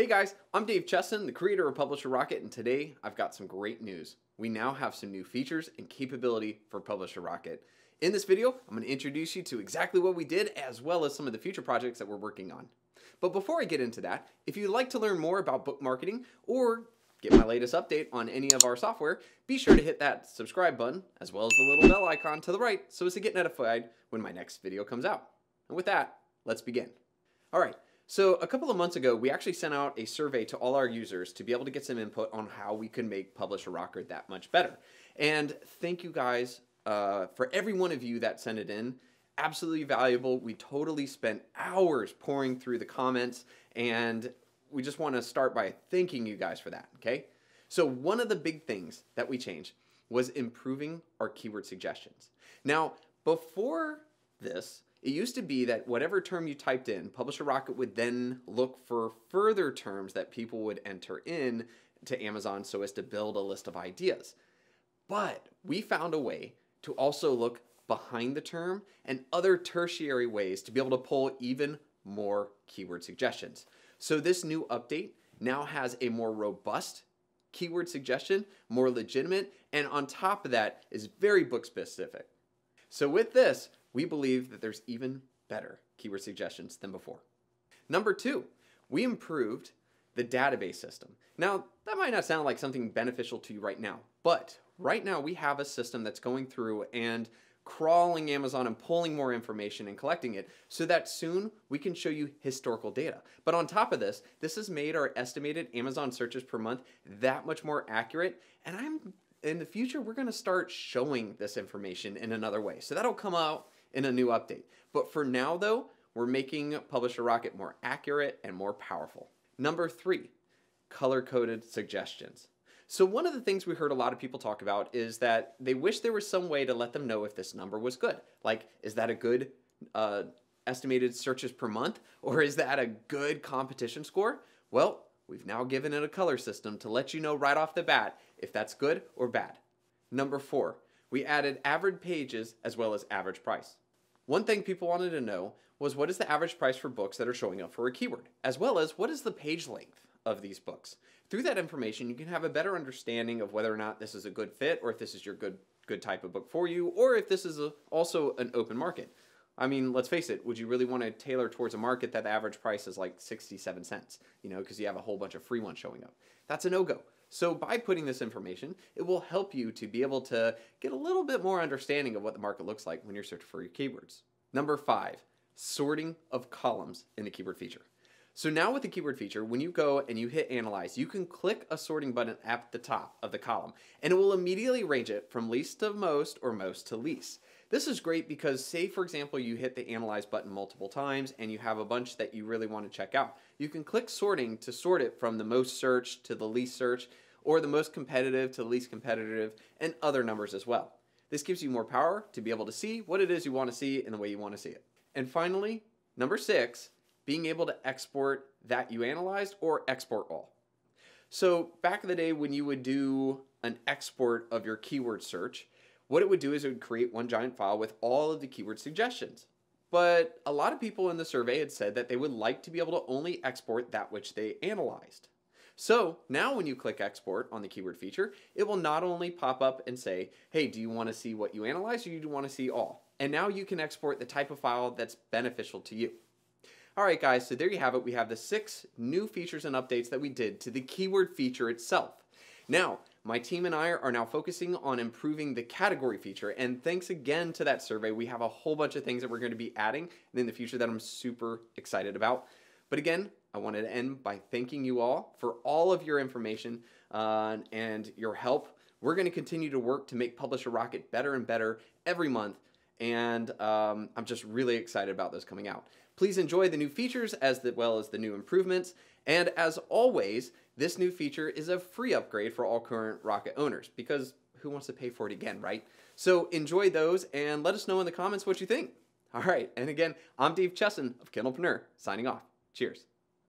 Hey guys, I'm Dave Chesson, the creator of Publisher Rocket, and today I've got some great news. We now have some new features and capability for Publisher Rocket. In this video, I'm going to introduce you to exactly what we did as well as some of the future projects that we're working on. But before I get into that, if you'd like to learn more about book marketing or get my latest update on any of our software, be sure to hit that subscribe button as well as the little bell icon to the right so as to get notified when my next video comes out. And with that, let's begin. All right, so a couple of months ago, we actually sent out a survey to all our users to be able to get some input on how we can make Publisher Rocket that much better. And thank you guys uh, for every one of you that sent it in. Absolutely valuable. We totally spent hours pouring through the comments, and we just want to start by thanking you guys for that, okay? So one of the big things that we changed was improving our keyword suggestions. Now, before this, it used to be that whatever term you typed in, Publisher Rocket would then look for further terms that people would enter in to Amazon so as to build a list of ideas. But we found a way to also look behind the term and other tertiary ways to be able to pull even more keyword suggestions. So this new update now has a more robust keyword suggestion, more legitimate, and on top of that is very book specific. So with this, we believe that there's even better keyword suggestions than before. Number two, we improved the database system. Now, that might not sound like something beneficial to you right now, but right now we have a system that's going through and crawling Amazon and pulling more information and collecting it so that soon we can show you historical data. But on top of this, this has made our estimated Amazon searches per month that much more accurate. And I'm in the future, we're going to start showing this information in another way. So that'll come out in a new update. But for now, though, we're making Publisher Rocket more accurate and more powerful. Number three, color coded suggestions. So, one of the things we heard a lot of people talk about is that they wish there was some way to let them know if this number was good. Like, is that a good uh, estimated searches per month, or is that a good competition score? Well, we've now given it a color system to let you know right off the bat if that's good or bad. Number four, we added average pages as well as average price. One thing people wanted to know was what is the average price for books that are showing up for a keyword, as well as what is the page length of these books. Through that information, you can have a better understanding of whether or not this is a good fit, or if this is your good good type of book for you, or if this is a, also an open market. I mean, let's face it, would you really want to tailor towards a market that the average price is like 67 cents, you know, because you have a whole bunch of free ones showing up? That's a no go. So by putting this information, it will help you to be able to get a little bit more understanding of what the market looks like when you're searching for your keywords. Number five, sorting of columns in the keyword feature. So now with the keyword feature, when you go and you hit analyze, you can click a sorting button at the top of the column and it will immediately range it from least to most or most to least. This is great because say for example you hit the analyze button multiple times and you have a bunch that you really want to check out. You can click sorting to sort it from the most searched to the least searched or the most competitive to the least competitive and other numbers as well. This gives you more power to be able to see what it is you want to see in the way you want to see it. And finally, number six, being able to export that you analyzed or export all. So back in the day when you would do an export of your keyword search, what it would do is it would create one giant file with all of the keyword suggestions. But a lot of people in the survey had said that they would like to be able to only export that which they analyzed. So now when you click export on the keyword feature, it will not only pop up and say, hey, do you want to see what you analyzed or do you want to see all? And now you can export the type of file that's beneficial to you. All right, guys, so there you have it. We have the six new features and updates that we did to the keyword feature itself. Now, my team and I are now focusing on improving the category feature. And thanks again to that survey, we have a whole bunch of things that we're going to be adding in the future that I'm super excited about. But again, I wanted to end by thanking you all for all of your information uh, and your help. We're going to continue to work to make Publisher Rocket better and better every month. And um, I'm just really excited about those coming out. Please enjoy the new features as well as the new improvements. And as always, this new feature is a free upgrade for all current Rocket owners because who wants to pay for it again, right? So enjoy those and let us know in the comments what you think. All right, and again, I'm Dave Chesson of Kindlepreneur, signing off. Cheers.